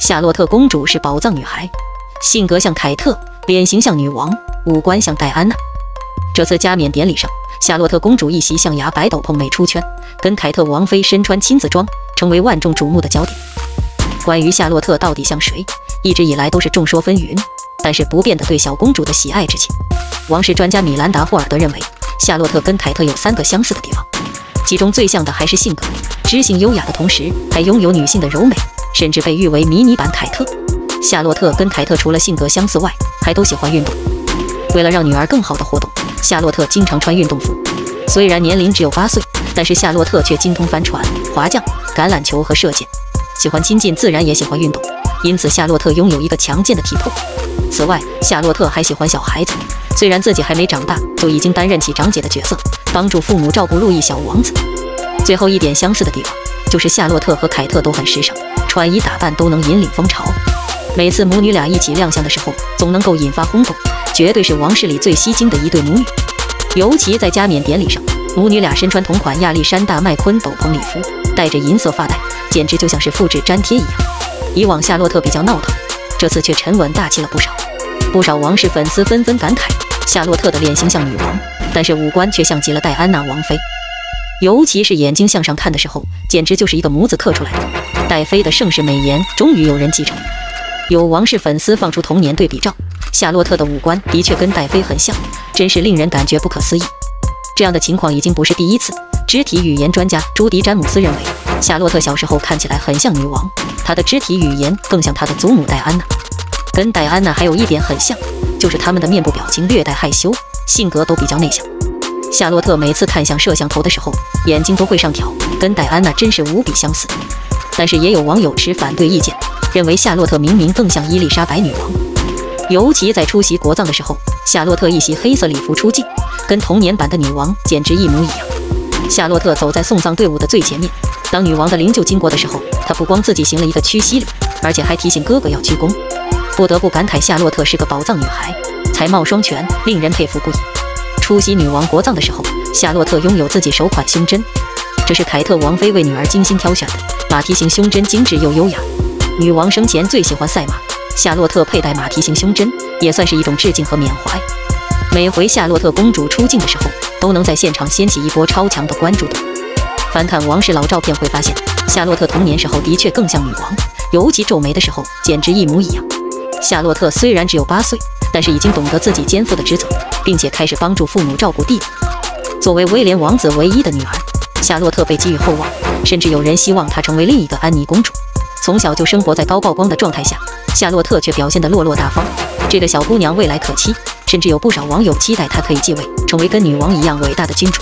夏洛特公主是宝藏女孩，性格像凯特，脸型像女王，五官像戴安娜。这次加冕典礼上，夏洛特公主一袭象牙白斗篷美出圈，跟凯特王妃身穿亲子装，成为万众瞩目的焦点。关于夏洛特到底像谁，一直以来都是众说纷纭。但是不变的对小公主的喜爱之情。王室专家米兰达·霍尔德认为，夏洛特跟凯特有三个相似的地方，其中最像的还是性格，知性优雅的同时，还拥有女性的柔美，甚至被誉为迷你版凯特。夏洛特跟凯特除了性格相似外，还都喜欢运动。为了让女儿更好的活动，夏洛特经常穿运动服。虽然年龄只有八岁，但是夏洛特却精通帆船、滑降、橄榄球和射箭，喜欢亲近自然，也喜欢运动。因此，夏洛特拥有一个强健的体魄。此外，夏洛特还喜欢小孩子，虽然自己还没长大，就已经担任起长姐的角色，帮助父母照顾路易小王子。最后一点相似的地方，就是夏洛特和凯特都很时尚，穿衣打扮都能引领风潮。每次母女俩一起亮相的时候，总能够引发轰动，绝对是王室里最吸睛的一对母女。尤其在加冕典礼上，母女俩身穿同款亚历山大麦昆斗篷礼服，戴着银色发带，简直就像是复制粘贴一样。以往夏洛特比较闹腾，这次却沉稳大气了不少。不少王室粉丝纷纷感慨，夏洛特的脸型像女王，但是五官却像极了戴安娜王妃。尤其是眼睛向上看的时候，简直就是一个模子刻出来的。戴妃的盛世美颜终于有人继承。有王室粉丝放出童年对比照，夏洛特的五官的确跟戴妃很像，真是令人感觉不可思议。这样的情况已经不是第一次。肢体语言专家朱迪·詹姆斯认为，夏洛特小时候看起来很像女王，她的肢体语言更像她的祖母戴安娜。跟戴安娜还有一点很像，就是他们的面部表情略带害羞，性格都比较内向。夏洛特每次看向摄像头的时候，眼睛都会上挑，跟戴安娜真是无比相似。但是也有网友持反对意见，认为夏洛特明明更像伊丽莎白女王。尤其在出席国葬的时候，夏洛特一袭黑色礼服出镜，跟童年版的女王简直一模一样。夏洛特走在送葬队伍的最前面，当女王的灵柩经过的时候，她不光自己行了一个屈膝礼，而且还提醒哥哥要鞠躬。不得不感慨，夏洛特是个宝藏女孩，才貌双全，令人佩服不已。出席女王国葬的时候，夏洛特拥有自己首款胸针，这是凯特王妃为女儿精心挑选的马蹄形胸针，精致又优雅。女王生前最喜欢赛马，夏洛特佩戴马蹄形胸针也算是一种致敬和缅怀。每回夏洛特公主出镜的时候，都能在现场掀起一波超强的关注度。翻看王室老照片会发现，夏洛特童年时候的确更像女王，尤其皱眉的时候，简直一模一样。夏洛特虽然只有八岁，但是已经懂得自己肩负的职责，并且开始帮助父母照顾弟弟。作为威廉王子唯一的女儿，夏洛特被寄予厚望，甚至有人希望她成为另一个安妮公主。从小就生活在高曝光的状态下，夏洛特却表现得落落大方。这个小姑娘未来可期，甚至有不少网友期待她可以继位，成为跟女王一样伟大的君主。